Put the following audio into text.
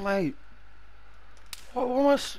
Mate. What, what am I... s-